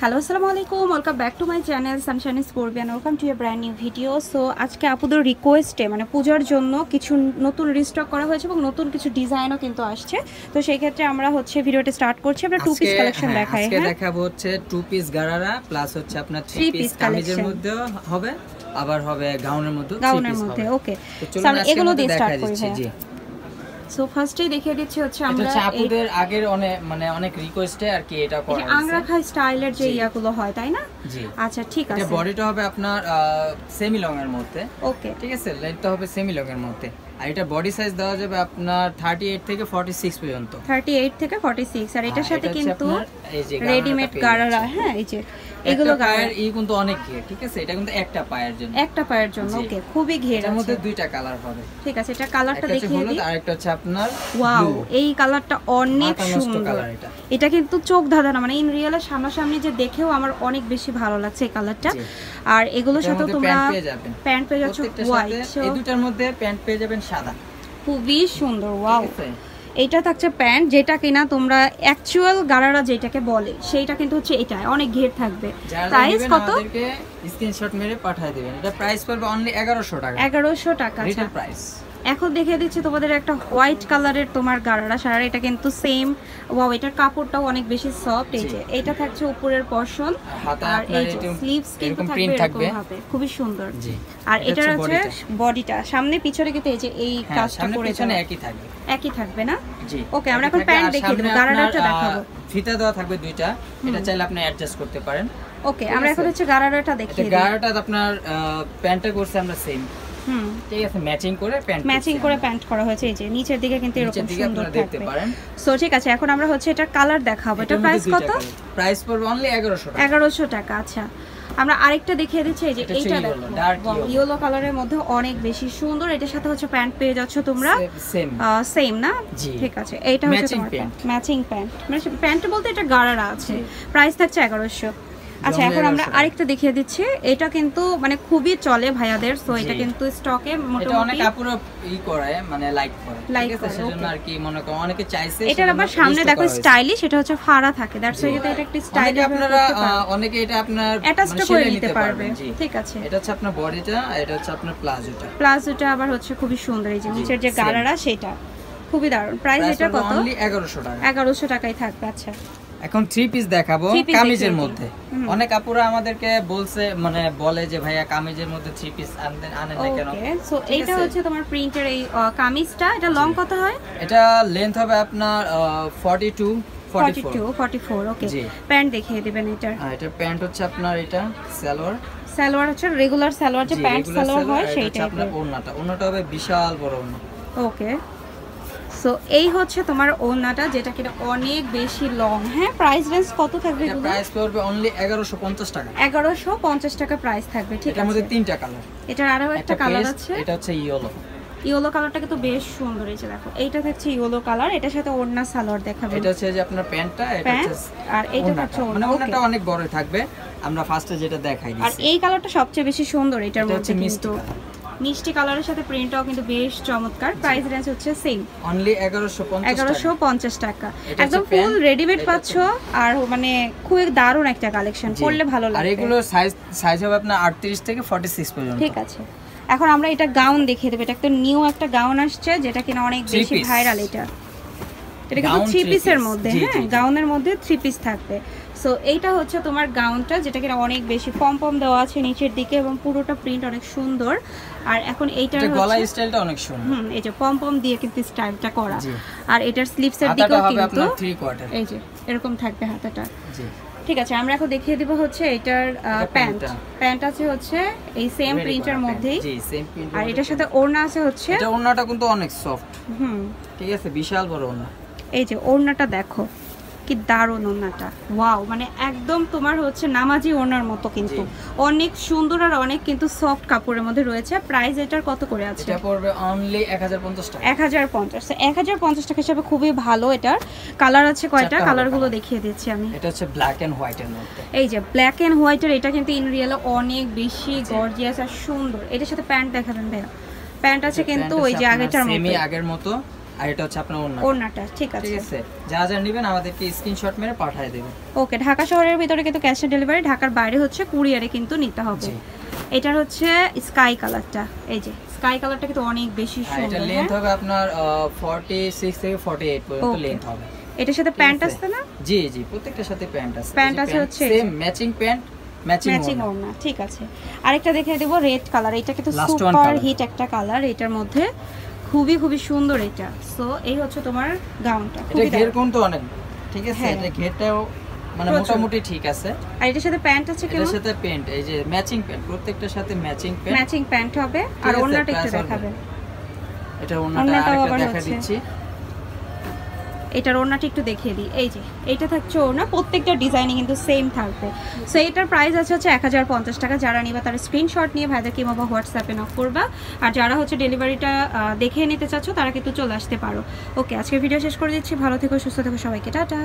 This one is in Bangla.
হ্যালো আসসালামু আলাইকুম welcome back to my channel sunshine স্কোরবিয়ান welcome to a brand new video so আজকে আপুদের রিকোয়েস্টে মানে পূজার জন্য কিছু নতুন রিস্টক করা হয়েছে এবং নতুন কিছু ডিজাইনও কিন্তু আসছে। তো সেই ক্ষেত্রে আমরা হচ্ছে ভিডিওটা স্টার্ট করছি। আমরা টু পিস কালেকশন হ্যাঁ, দেখাই আজকে হ্যাঁ? দেখাবো হচ্ছে টু পিস গারারা প্লাস হচ্ছে আপনার থ্রি পিস কামিজের মধ্যে হবে আবার হবে গাউনের মধ্যে গাউনের মধ্যে ওকে চলুন এগুলো দিয়ে স্টার্ট করি জি। সো ফার্স্টেই দেখিয়ে দিচ্ছি হচ্ছে আমরা আপুদের আগের অনেক মানে অনেক রিকোয়েস্টে আর কি এটা করা হয়েছে। আংরাখা স্টাইলের যে ইয়াগুলো হয় তাই না? জি। আচ্ছা ঠিক এটা আছে। বডিটা হবে আপনার সেমি লং এর মধ্যে। ওকে ঠিক আছে? লেন্থটা হবে সেমি লং এর মধ্যে। আর এটা বডি সাইজ দেওয়া যাবে আপনার 38 থেকে 46 পর্যন্ত। থার্টি এইট থেকে ফর্টি সিক্স আর এটার হ্যাঁ, সাথে কিন্তু রেডিমেড গারারা হ্যাঁ এই যে এগুলো এগুলো পায়ের ই কিন্তু অনেক ঘের ঠিক আছে? এটা কিন্তু একটা পায়ের জন্য। একটা পায়ের জন্য ওকে খুবই ঘের আছে মধ্যে দুইটা কালার হবে। ঠিক আছে এটা কালারটা দেখিয়ে দিই। আর একটা হচ্ছে আপনার ওয়াও এই কালারটা অনেক সুন্দর। এটা। এটা কিন্তু চোখ ধাঁধানো মানে ইন রিয়েলের সামনাসামনি যে দেখেও আমার অনেক বেশি ভালো লাগছে এই কালারটা। আর এগুলোর সাথে তোমরা প্যান্ট পেয়ে যাচ্ছ হোয়াইট এই দুটার মধ্যে প্যান্ট পেয়ে যাবেন সাদা। খুবই সুন্দর ওয়াও? এইটা থাকছে প্যান্ট যেটা কিনা তোমরা অ্যাকচুয়াল গারারা যেটাকে বলে সেইটা কিন্তু হচ্ছে এটা অনেক ঘের থাকবে। প্রাইস কত? স্ক্রিনশট মেরে পাঠিয়ে দিবেন। এটা প্রাইস পড়বে অনলি 1100 টাকা। 1100 টাকা আচ্ছা। রিটেল প্রাইস এখন দেখিয়ে দিচ্ছি তোমাদের একটা হোয়াইট কালারের তোমার গারারা সারা এটা কিন্তু সেম ওয়াও এটার কাপড়টাও অনেক বেশি সফট এই যে এটা থাকছে উপরের পশন আর এই যে স্লিভস কিন্তু থাকবে এরকম। ভাবে খুবই সুন্দর। জি। আর এটার হচ্ছে বডিটা সামনে পিছনে কিন্তু এই যে এই হ্যাঁ কাজটা করে পিছনে একই থাকবে। একই থাকবে না? জি। Okay, আমরা এখন। প্যান্ট দেখিয়ে সামনে গারারাটা দেখাবো। ফিতা দেওয়া থাকবে দুইটা। এটা চাইলে আপনি অ্যাডজাস্ট করতে পারেন। ওকে আমরা এখন হচ্ছে গারারাটা এটা দেখিয়ে দিই। গাড়াটা আপনার প্যান্টটা করছে আমরা সেম হুম। ঠিক আছে ম্যাচিং করে প্যান্ট ম্যাচিং করে প্যান্ট করা হয়েছে এই যে নিচের দিকে কিন্তু এরকম সুন্দর দেখতে পারেন। সো ঠিক আছে এখন আমরা হচ্ছে এটা কালার দেখাবো। এটা প্রাইস কত? প্রাইস পড়বে অনলি 1100 টাকা। আচ্ছা। আমরা আরেকটা দেখিয়ে দিচ্ছি এই যে এইটা দেখো। ইয়েলো কালারের মধ্যে অনেক বেশি সুন্দর। এটার সাথে হচ্ছে প্যান্ট পেয়ে যাচ্ছ তোমরা। সেম না? ঠিক আছে এইটা হচ্ছে তোমার ম্যাচিং প্যান্ট মানে প্যান্ট বলতে এটা গারারা আছে। প্রাইস থাকছে এগারোশো। আচ্ছা এখন আমরা আরেকটা দেখিয়ে দিচ্ছি। এটা কিন্তু মানে খুবই চলে ভাইয়াদের সো এটা কিন্তু স্টকে এটা অনেক মোটামুটি আপুরা ই করে মানে লাইক করে। আছে? করে, সেজন্য আর কি মনে করো অনেকে চাইছে সেজন্য আবার সামনে দেখো স্টাইলিশ এটা হচ্ছে ফাড়া থাকে। দ্যাটস জি। এটা একটা অনেকে আপনারা অনেকে এটা আপনার অ্যাটাচটা মানে করে নিতে পারবে। ঠিক আছে। এটা হচ্ছে আপনার বডিটা আর এটা হচ্ছে আপনার প্লাজোটা। প্লাজোটা আবার হচ্ছে খুবই সুন্দর এই যে নিচের যে। গারারা সেটা। খুবই দারুণ। প্রাইস এটা কত? অনলি 1100 টাকা। এগারোশো টাকায় থাকবে আচ্ছা। এখন থ্রি পিস দেখাবো কামিজের মধ্যে। অনেক আপুরা আমাদেরকে বলছে মানে বলে যে ভাইয়া কামিজের মধ্যে থ্রি পিস আনতেন আনেন না কেন? সো এইটা হচ্ছে তোমার প্রিন্টের এই কামিজটা। এটা লং কত হয়? এটা লেন্থ হবে আপনার 42 ফর্টি 44 টু ওকে প্যান্ট দেখিয়ে দিবেন এটার। এটা প্যান্ট হচ্ছে আপনার এটা সালোয়ার। সালোয়ার হচ্ছে রেগুলার সালোয়ার যে প্যান্ট সালোয়ার হয় সালোয়ার, সেই এটা হচ্ছে আপনার টাইপের ওড়নাটা। ওড়নাটা হবে বিশাল বড় ওড়না। ওকে সো এই হচ্ছে তোমার ওড়নাটা যেটা কিনা অনেক বেশি লং হ্যাঁ প্রাইস রেঞ্জ কত থাকবে এটা প্রাইস পড়বে অনলি 1150 টাকা। এগারোশো পঞ্চাশ টাকা প্রাইস থাকবে ঠিক আছে মধ্যে তিনটা কালার এটার আরও একটা কালার আছে। এটা হচ্ছে ইয়েলো ইয়েলো কালারটা কিন্তু বেশ সুন্দর এই যে দেখো। এইটা থাকছে ইয়েলো কালার এটার সাথে ওড়না সালোয়ার দেখাবে। এটা হচ্ছে যে আপনার প্যান্টটা এটা হচ্ছে আর এইটা। থাকছে মানে ওড়না ওড়নাটা অনেক বড় থাকবে। আমরা ফার্স্টে যেটা দেখাই দিছি। আর এই কালারটা সবচেয়ে বেশি সুন্দর এটার এটা মধ্যে কিন্তু মিষ্টি কালারের সাথে প্রিন্টটাও কিন্তু বেশ চমৎকার। প্রাইস রেঞ্জ হচ্ছে সেম অনলি 1150 এগারোশো টাকা। একদম ফুল রেডিমেড পাচ্ছ আর মানে খুবই দারুণ একটা কালেকশন পড়লে পরলে ভালো আর এগুলো সাইজ সাইজ হবে আপনার 38 থেকে 46 পর্যন্ত। ঠিক আছে। এখন আমরা এটা গাউন দেখিয়ে দেব। এটা একটা নিউ একটা গাউন আসছে যেটা কিনা অনেক বেশি ভাইরাল এটা। এটা কিন্তু থ্রি পিসের মধ্যে হ্যাঁ। গাউনের মধ্যে থ্রি পিস থাকবে। সো এইটা হচ্ছে তোমার গাউনটা যেটা কিনা অনেক বেশি পম পম দেওয়া আছে নিচের দিকে এবং পুরোটা প্রিন্ট অনেক সুন্দর। আর এখন এইটার গলা স্টাইলটা অনেক সুন্দর। হুম এই যে পম পম দিয়ে কিন্তু স্টাইলটা করা। আর এটার স্লিভসের দিকেও কিন্তু আপনার 3 কোয়ার্টার এই যে এরকম থাকবে হাতাটা। ঠিক আছে আমরা এখন দেখিয়ে দিব হচ্ছে এটার প্যান্ট প্যান্ট আছে হচ্ছে এই সেম প্রিন্টের মধ্যেই। আর এটার সাথে ওড়না আছে হচ্ছে এটা ওড়নাটা কিন্তু অনেক সফট হুম। ঠিক আছে বিশাল বড় ওড়না। এই যে ওড়নাটা দেখো কি দারুণ ওড়নাটা। ওয়াও মানে একদম তোমার হচ্ছে নামাজি ওড়নার মতো কিন্তু। অনেক সুন্দর আর অনেক কিন্তু সফট কাপড়ের মধ্যে রয়েছে। প্রাইস এটার কত করে আছে? এটা পড়বে অনলি 1050 টাকা। এক হাজার পঞ্চাশ। এক হাজার পঞ্চাশ টাকা হিসাবে খুবই ভালো এটার কালার আছে কয়টা? চারটা হবে কালারগুলো দেখিয়ে দিচ্ছি আমি। এটা হচ্ছে ব্ল্যাক এন্ড হোয়াইট এর মধ্যে। এই যে ব্ল্যাক এন্ড হোয়াইটের এটা কিন্তু ইন রিয়েলে অনেক বেশি গর্জিয়াস আর সুন্দর। এটার সাথে প্যান্ট দেখাবেন ভাইয়া। প্যান্ট আছে কিন্তু ওই যে আগেটার সেমি মতো। আগের মতো। আর এটা হচ্ছে আপনার ওড়না ওড়নাটা ঠিক আছে। ঠিক আছে। যা যা নেবেন আমাদেরকে স্ক্রিনশট মেরে পাঠিয়ে দেবেন। ওকে ঢাকা শহরের ভিতরে কিন্তু ক্যাশ অন ডেলিভারি ঢাকার বাইরে হচ্ছে কুরিয়ারে কিন্তু নিতে হবে। এটার হচ্ছে স্কাই কালারটা এই যে। স্কাই কালারটা কিন্তু অনেক বেশি এটা সুন্দর লেন্থ হ্যাঁ? হবে আপনার ফর্টি সিক্স থেকে ফর্টি এইট পর্যন্ত লেন্থ হবে। এটার সাথে প্যান্ট আছে? না? জি জি প্রত্যেকটার সাথে প্যান্ট আছে। Pant আছে হচ্ছে same matching pant matching matching ওড়না। ঠিক আছে। আরেকটা দেখে দেবো রেড কালার এটা কিন্তু সুপার হিট একটা কালার এটার মধ্যে খুবই খুবই সুন্দর এটা। সো এই হচ্ছে তোমার গাউনটা। এটা ঘের কোন তো অনেক। ঠিক আছে হ্যাঁ। এটা ঘেরটাও মানে মোটামুটি ঠিক আছে। আর এটার সাথে প্যান্ট আছে এটার এর সাথে প্যান্ট এই যে ম্যাচিং প্যান্ট প্রত্যেকটার সাথে ম্যাচিং প্যান্ট। ম্যাচিং প্যান্ট হবে। আর ওন্নাটা একটু দেখাবেন এটা ওন্নাটা আরেকটা দেখা দিচ্ছি। এটার ওড়নাটা একটু দেখিয়ে দিই। এই যে, এইটা থাকছে ওড়না, প্রত্যেকটা ডিজাইনে কিন্তু সেম থাকবে। সো এটার প্রাইস আছে হচ্ছে এক হাজার পঞ্চাশ টাকা। যারা নিবা তার স্ক্রিনশট নিয়ে ভাইদের কিংবা হোয়াটসঅ্যাপে নক করবা। আর যারা হচ্ছে ডেলিভারিটা দেখে নিতে চাচ্ছ, তারা কিন্তু চলে আসতে পারো। ওকে আজকে ভিডিও শেষ করে দিচ্ছি। ভালো থেকো, সুস্থ থেকো সবাইকে। টাটা!